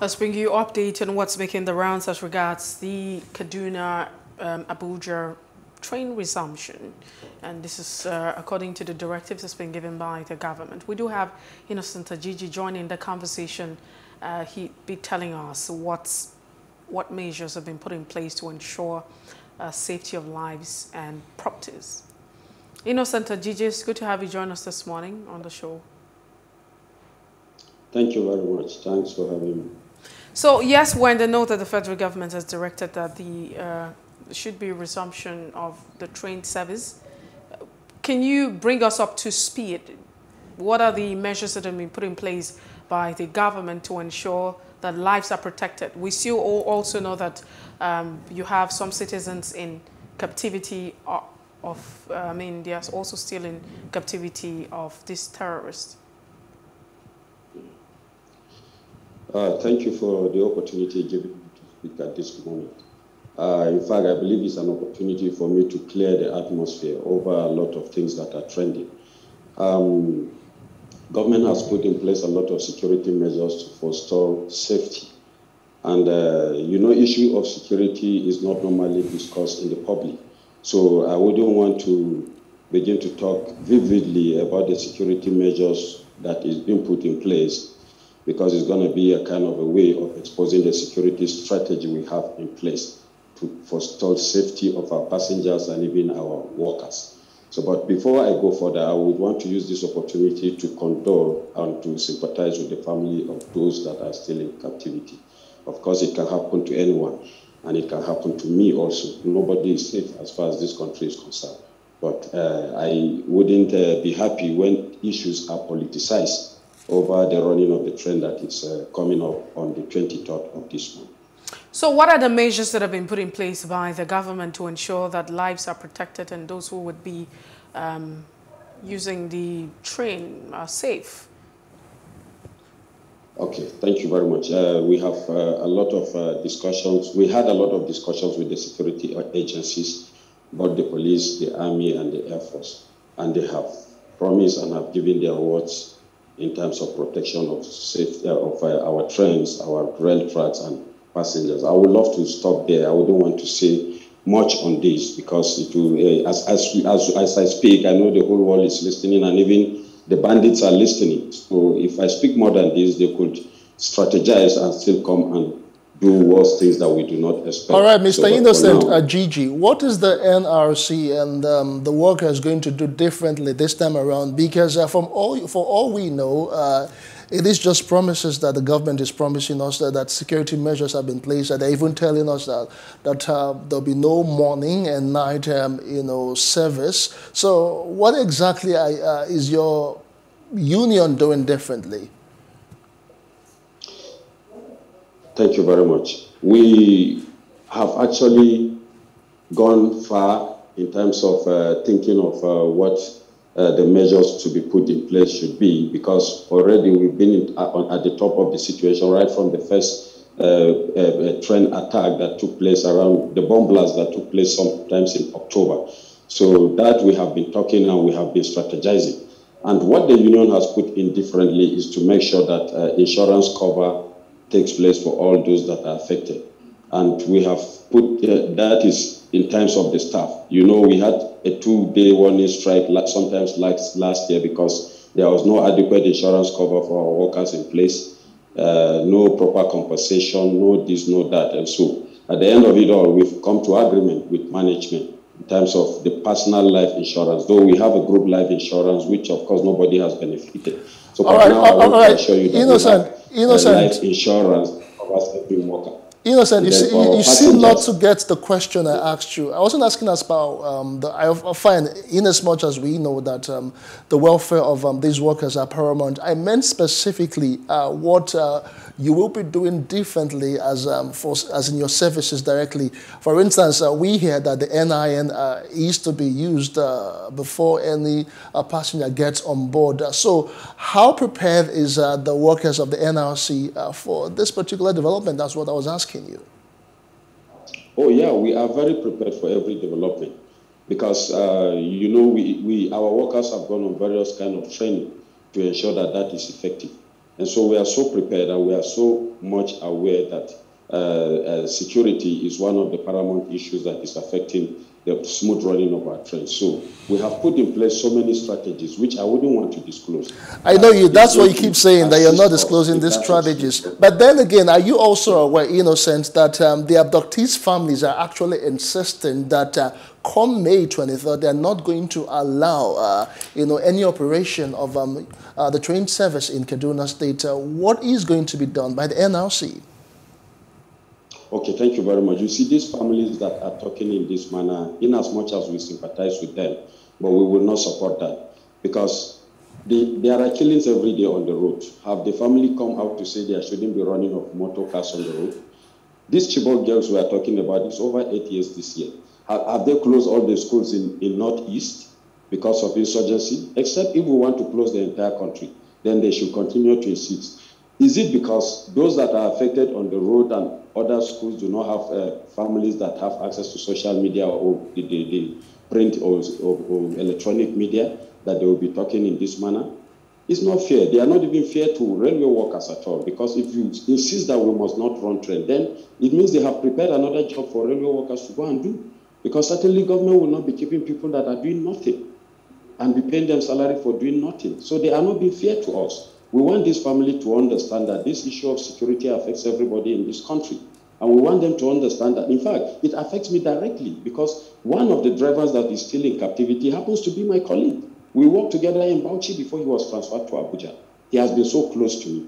Let's bring you update on what's making the rounds as regards the Kaduna um, Abuja train resumption. And this is uh, according to the directives that's been given by the government. We do have Innocent Ajiji joining the conversation. Uh, he'd be telling us what's, what measures have been put in place to ensure uh, safety of lives and properties. Innocent Ajiji, it's good to have you join us this morning on the show. Thank you very much. Thanks for having me. So yes, we're in the note that the federal government has directed that the uh, should be resumption of the train service. Can you bring us up to speed? What are the measures that have been put in place by the government to ensure that lives are protected? We still also know that um, you have some citizens in captivity of, uh, I mean, they are also still in captivity of these terrorists. Uh, thank you for the opportunity given to speak at this moment. Uh, in fact, I believe it's an opportunity for me to clear the atmosphere over a lot of things that are trending. Um, government has put in place a lot of security measures to forestall safety. And, uh, you know, issue of security is not normally discussed in the public. So I wouldn't want to begin to talk vividly about the security measures that is being put in place because it's going to be a kind of a way of exposing the security strategy we have in place to forestall safety of our passengers and even our workers. So, but before I go further, I would want to use this opportunity to condole and to sympathize with the family of those that are still in captivity. Of course, it can happen to anyone, and it can happen to me also. Nobody is safe as far as this country is concerned. But uh, I wouldn't uh, be happy when issues are politicized over the running of the train that is uh, coming up on the 23rd of this month. So what are the measures that have been put in place by the government to ensure that lives are protected and those who would be um, using the train are safe? Okay, thank you very much. Uh, we have uh, a lot of uh, discussions. We had a lot of discussions with the security agencies, both the police, the army, and the air force, and they have promised and have given their words in terms of protection of safety uh, of uh, our trains, our rail tracks, and passengers. I would love to stop there. I wouldn't want to say much on this because it will, uh, as, as, as, as I speak, I know the whole world is listening and even the bandits are listening. So if I speak more than this, they could strategize and still come and do worse things that we do not expect. All right, Mr. So, Innocent now, uh, Gigi, what is the NRC and um, the workers going to do differently this time around? Because uh, from all, for all we know, uh, it is just promises that the government is promising us that, that security measures have been placed. That they're even telling us that that uh, there'll be no morning and night, um, you know, service. So, what exactly uh, is your union doing differently? Thank you very much. We have actually gone far in terms of uh, thinking of uh, what uh, the measures to be put in place should be because already we've been in, uh, at the top of the situation right from the first uh, uh, train attack that took place around the bomb blast that took place sometimes in October. So that we have been talking and we have been strategizing. And what the union has put in differently is to make sure that insurance cover takes place for all those that are affected. And we have put uh, that is in terms of the staff. You know, we had a two-day warning strike sometimes like last year because there was no adequate insurance cover for our workers in place, uh, no proper compensation, no this, no that. And so at the end of it all, we've come to agreement with management in terms of the personal life insurance, though we have a group life insurance, which of course nobody has benefited. So all right, now all right. to assure you that Innocent, Innocent. life insurance covers every worker. Innocent, you, see, you, you seem not to get the question I asked you. I wasn't asking us about um, the. I find, in as much as we know that um, the welfare of um, these workers are paramount, I meant specifically uh, what uh, you will be doing differently as um, for, as in your services directly. For instance, uh, we hear that the NIN uh, is to be used uh, before any uh, passenger gets on board. so, how prepared is the workers of the NRC for this particular development? That's what I was asking you? Oh, yeah, we are very prepared for every development because, uh, you know, we, we, our workers have gone on various kind of training to ensure that that is effective. And so we are so prepared and we are so much aware that security is one of the paramount issues that is affecting the smooth running of our trains. So we have put in place so many strategies, which I wouldn't want to disclose. I know you. That's why you keep saying that you're not disclosing these strategies. But then again, are you also aware, innocent, that um, the abductees' families are actually insisting that uh, come May 23rd, they're not going to allow, uh, you know, any operation of um, uh, the train service in Kaduna State. Uh, what is going to be done by the NLC? Okay, thank you very much. You see, these families that are talking in this manner, in as much as we sympathize with them, but we will not support that because the, there are killings every day on the road. Have the family come out to say there shouldn't be running of motor cars on the road? These Chibok girls we are talking about, it's over eight years this year. Have, have they closed all the schools in, in Northeast because of insurgency? Except if we want to close the entire country, then they should continue to insist. Is it because those that are affected on the road and other schools do not have uh, families that have access to social media or the, the, print or, or, or, electronic media that they will be talking in this manner? It's not fair. They are not even fair to railway workers at all because if you insist that we must not run train, then it means they have prepared another job for railway workers to go and do. Because certainly government will not be keeping people that are doing nothing and be paying them salary for doing nothing. So they are not being fair to us. We want this family to understand that this issue of security affects everybody in this country. And we want them to understand that, in fact, it affects me directly because one of the drivers that is still in captivity happens to be my colleague. We worked together in Bauchi before he was transferred to Abuja. He has been so close to me.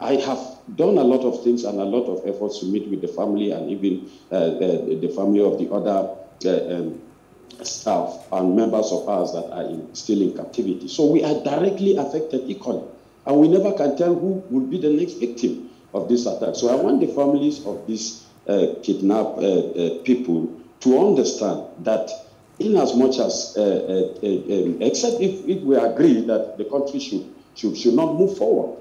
I have done a lot of things and a lot of efforts to meet with the family and even uh, the, the, family of the other uh, um, staff and members of ours that are in, still in captivity. So we are directly affected equally. And we never can tell who will be the next victim of this attack. So I want the families of these uh, kidnapped uh, uh, people to understand that in as much as, uh, uh, uh, um, except if, if we agree that the country should, should, should not move forward,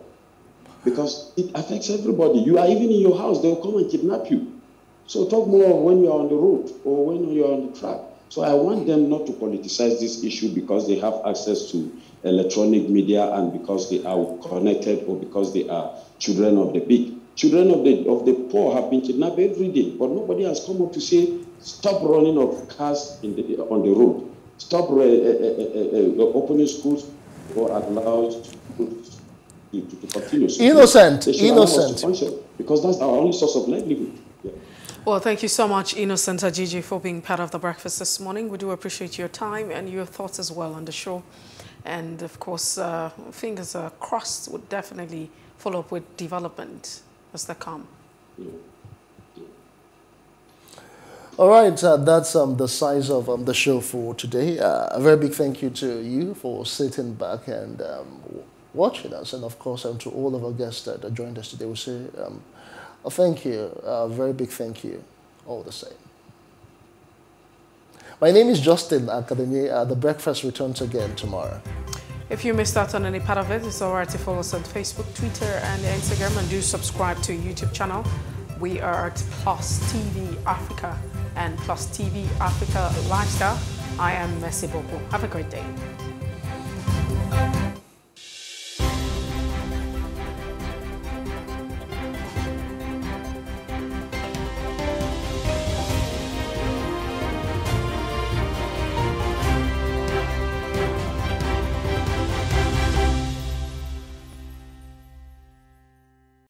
because it affects everybody. You are even in your house, they'll come and kidnap you. So talk more when you're on the road or when you're on the track. So I want them not to politicize this issue because they have access to electronic media and because they are connected or because they are children of the big. Children of the of the poor have been kidnapped every day, but nobody has come up to say stop running of cars in the, on the road, stop uh, uh, uh, opening schools or allow schools to, to continue. So innocent, innocent. Because that's our only source of livelihood. Yeah. Well, thank you so much, Innocent Ajiji, for being part of the breakfast this morning. We do appreciate your time and your thoughts as well on the show. And of course, uh, fingers are crossed, would definitely follow up with development as they come. All right, uh, that's um, the size of um, the show for today. Uh, a very big thank you to you for sitting back and um, watching us, and of course, um, to all of our guests that joined us today. We say um, a thank you, a very big thank you, all the same. My name is Justin Akadonye. Uh, the breakfast returns again tomorrow. If you missed out on any part of it, it's all right to follow us on Facebook, Twitter, and Instagram, and do subscribe to YouTube channel. We are at Plus TV Africa and Plus TV Africa Lifestyle. I am Mercy Ebokpo. Have a great day.